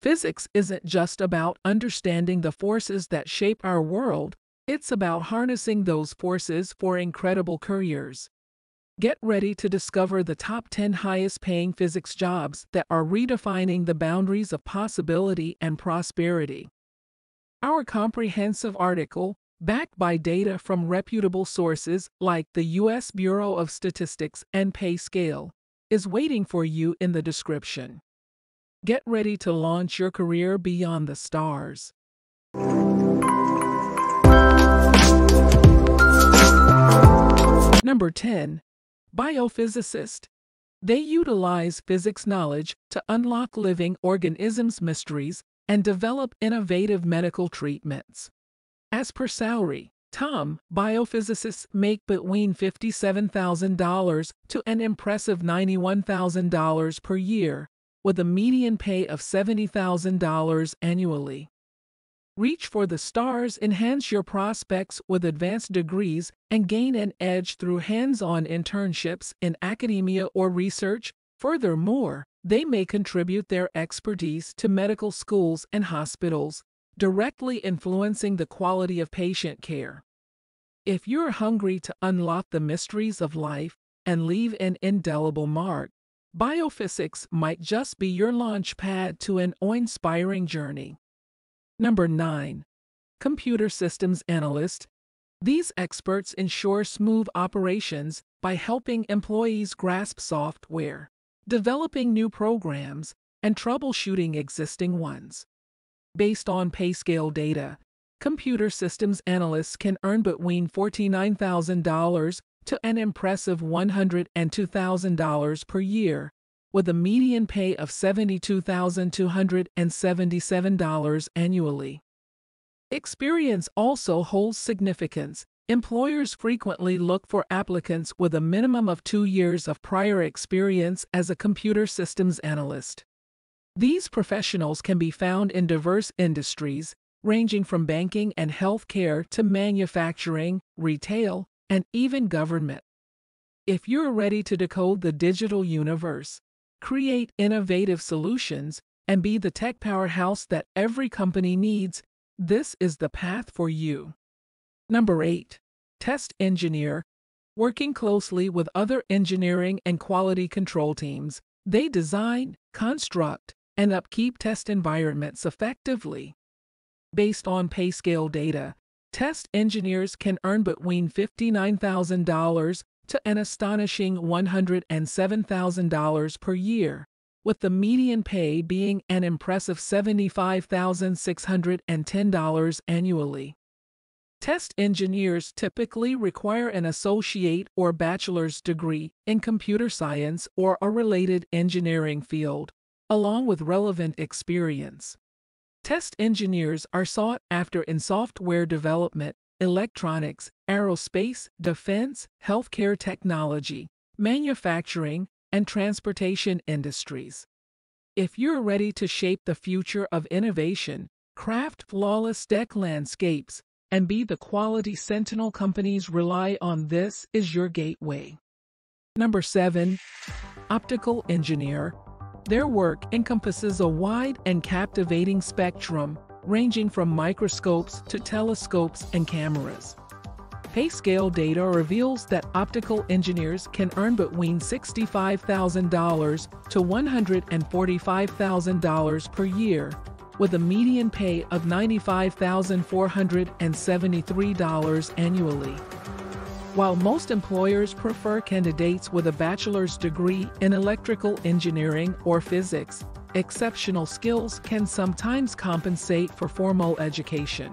Physics isn't just about understanding the forces that shape our world, it's about harnessing those forces for incredible careers. Get ready to discover the top 10 highest paying physics jobs that are redefining the boundaries of possibility and prosperity. Our comprehensive article, backed by data from reputable sources like the U.S. Bureau of Statistics and PayScale, is waiting for you in the description. Get ready to launch your career beyond the stars. Number 10. Biophysicist. They utilize physics knowledge to unlock living organisms' mysteries and develop innovative medical treatments. As per salary, Tom, biophysicists make between $57,000 to an impressive $91,000 per year, with a median pay of $70,000 annually. Reach for the stars, enhance your prospects with advanced degrees, and gain an edge through hands on internships in academia or research. Furthermore, they may contribute their expertise to medical schools and hospitals, directly influencing the quality of patient care. If you're hungry to unlock the mysteries of life and leave an indelible mark, biophysics might just be your launch pad to an awe-inspiring journey. Number 9. Computer Systems Analyst. These experts ensure smooth operations by helping employees grasp software, developing new programs, and troubleshooting existing ones. Based on PayScale data, computer systems analysts can earn between $49,000 to an impressive $102,000 per year, with a median pay of $72,277 annually. Experience also holds significance. Employers frequently look for applicants with a minimum of two years of prior experience as a computer systems analyst. These professionals can be found in diverse industries, ranging from banking and healthcare to manufacturing, retail, and even government. If you're ready to decode the digital universe, create innovative solutions, and be the tech powerhouse that every company needs, this is the path for you. Number 8. Test Engineer. Working closely with other engineering and quality control teams, they design, construct, and upkeep test environments effectively. Based on PayScale data, test engineers can earn between $59,000 to an astonishing $107,000 per year, with the median pay being an impressive $75,610 annually. Test engineers typically require an associate or bachelor's degree in computer science or a related engineering field along with relevant experience. Test engineers are sought after in software development, electronics, aerospace, defense, healthcare technology, manufacturing, and transportation industries. If you're ready to shape the future of innovation, craft flawless tech landscapes, and be the quality sentinel companies rely on, this is your gateway. Number 7. Optical Engineer their work encompasses a wide and captivating spectrum, ranging from microscopes to telescopes and cameras. PayScale data reveals that optical engineers can earn between $65,000 to $145,000 per year, with a median pay of $95,473 annually. While most employers prefer candidates with a bachelor's degree in electrical engineering or physics, exceptional skills can sometimes compensate for formal education.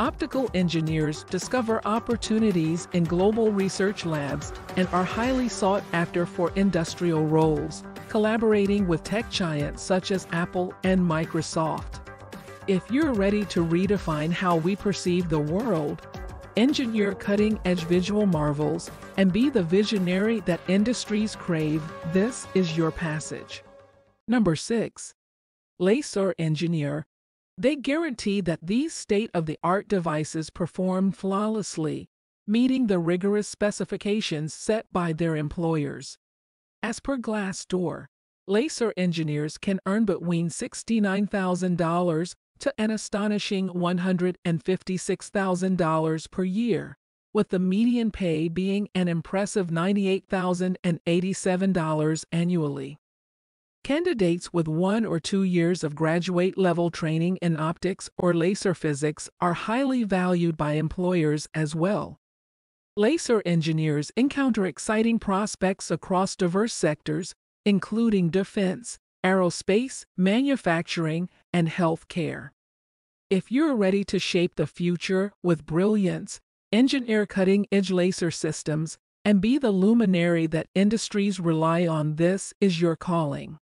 Optical engineers discover opportunities in global research labs and are highly sought after for industrial roles, collaborating with tech giants such as Apple and Microsoft. If you're ready to redefine how we perceive the world, engineer cutting edge visual marvels, and be the visionary that industries crave, this is your passage. Number 6. Laser Engineer. They guarantee that these state of the art devices perform flawlessly, meeting the rigorous specifications set by their employers. As per Glassdoor, laser engineers can earn between $69,000 to an astonishing $156,000 per year, with the median pay being an impressive $98,087 annually. Candidates with one or two years of graduate level training in optics or laser physics are highly valued by employers as well. Laser engineers encounter exciting prospects across diverse sectors, including defense, aerospace, manufacturing, and healthcare. If you're ready to shape the future with brilliance, engineer cutting edge laser systems, and be the luminary that industries rely on, this is your calling.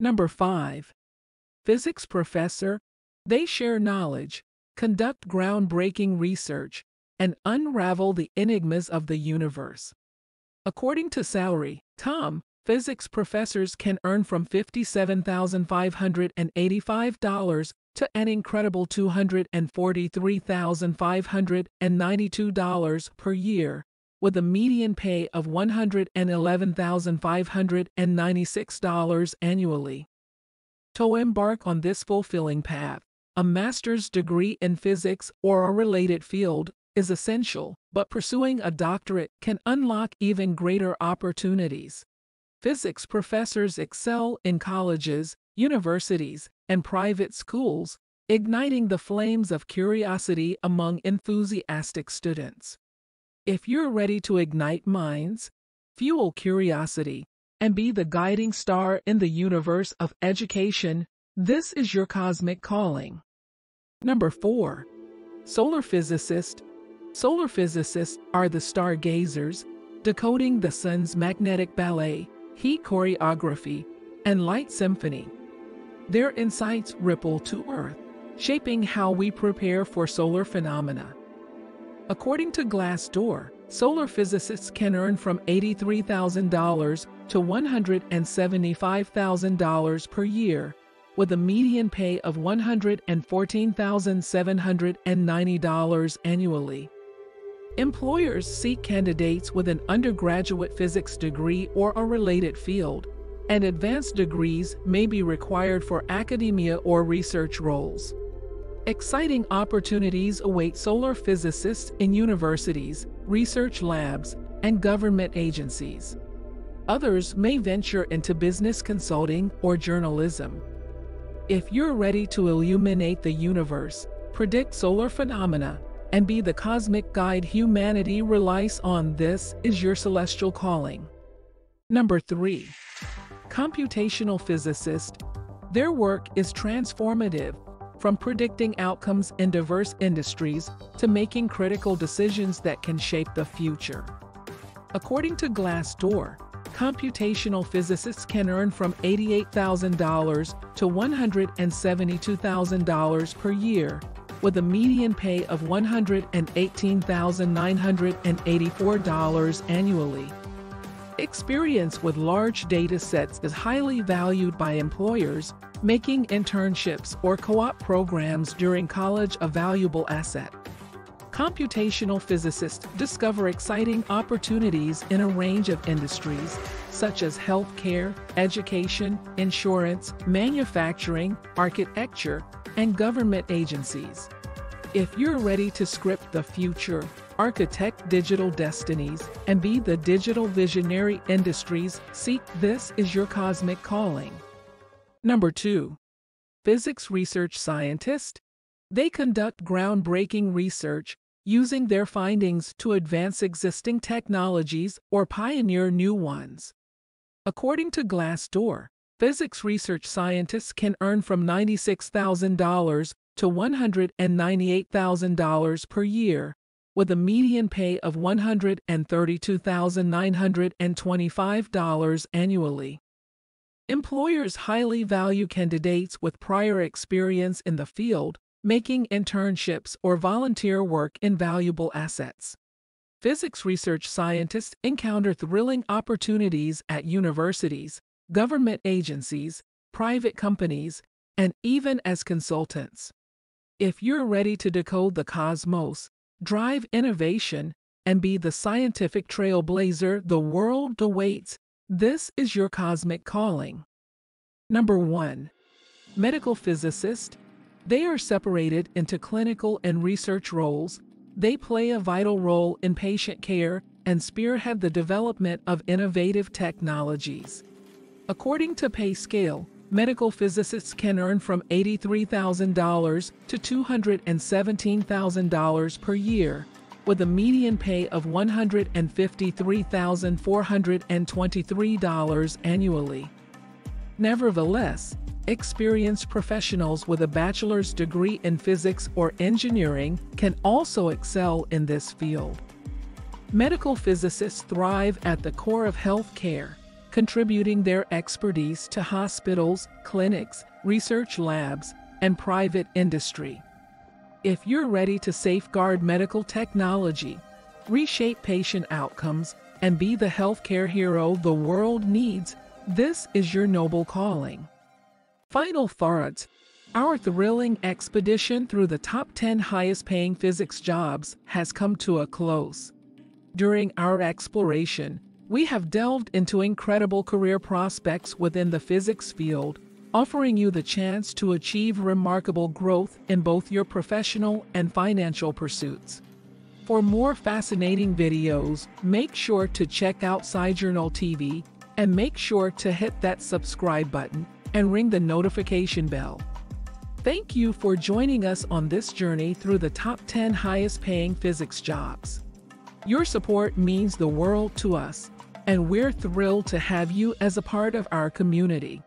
Number 5. Physics professor. They share knowledge, conduct groundbreaking research, and unravel the enigmas of the universe. According to salary.com, physics professors can earn from $57,585 to an incredible $243,592 per year, with a median pay of $111,596 annually. To embark on this fulfilling path, a master's degree in physics or a related field is essential, but pursuing a doctorate can unlock even greater opportunities. Physics professors excel in colleges, universities, and private schools, igniting the flames of curiosity among enthusiastic students. If you're ready to ignite minds, fuel curiosity, and be the guiding star in the universe of education, this is your cosmic calling. Number 4. Solar Physicist Solar physicists are the stargazers, decoding the sun's magnetic ballet, heat choreography, and light symphony. Their insights ripple to Earth, shaping how we prepare for solar phenomena. According to Glassdoor, solar physicists can earn from $83,000 to $175,000 per year, with a median pay of $114,790 annually. Employers seek candidates with an undergraduate physics degree or a related field, and advanced degrees may be required for academia or research roles. Exciting opportunities await solar physicists in universities, research labs, and government agencies. Others may venture into business consulting or journalism. If you're ready to illuminate the universe, predict solar phenomena, and be the cosmic guide humanity relies on, this is your celestial calling. Number 3. Computational physicist. Their work is transformative from predicting outcomes in diverse industries to making critical decisions that can shape the future. According to Glassdoor, computational physicists can earn from $88,000 to $172,000 per year, with a median pay of $118,984 annually. Experience with large data sets is highly valued by employers, making internships or co-op programs during college a valuable asset. Computational physicists discover exciting opportunities in a range of industries, such as healthcare, education, insurance, manufacturing, architecture, and government agencies. If you're ready to script the future, architect digital destinies, and be the digital visionary industries seek this is your cosmic calling. Number 2. Physics Research Scientist. They conduct groundbreaking research using their findings to advance existing technologies or pioneer new ones. According to Glassdoor, physics research scientists can earn from $96,000 to $198,000 per year, with a median pay of $132,925 annually. Employers highly value candidates with prior experience in the field, making internships or volunteer work invaluable assets. Physics research scientists encounter thrilling opportunities at universities, government agencies, private companies, and even as consultants. If you're ready to decode the cosmos, drive innovation, and be the scientific trailblazer the world awaits, this is your cosmic calling. Number 1. Medical physicists. They are separated into clinical and research roles. They play a vital role in patient care and spearhead the development of innovative technologies. According to PayScale, medical physicists can earn from $83,000 to $217,000 per year, with a median pay of $153,423 annually. Nevertheless, experienced professionals with a bachelor's degree in physics or engineering can also excel in this field. Medical physicists thrive at the core of healthcare contributing their expertise to hospitals, clinics, research labs, and private industry. If you're ready to safeguard medical technology, reshape patient outcomes, and be the healthcare hero the world needs, this is your noble calling. Final thoughts Our thrilling expedition through the top 10 highest paying physics jobs has come to a close. During our exploration, we have delved into incredible career prospects within the physics field, offering you the chance to achieve remarkable growth in both your professional and financial pursuits. For more fascinating videos, make sure to check out SciJournal TV and make sure to hit that subscribe button and ring the notification bell. Thank you for joining us on this journey through the top 10 highest paying physics jobs. Your support means the world to us and we're thrilled to have you as a part of our community.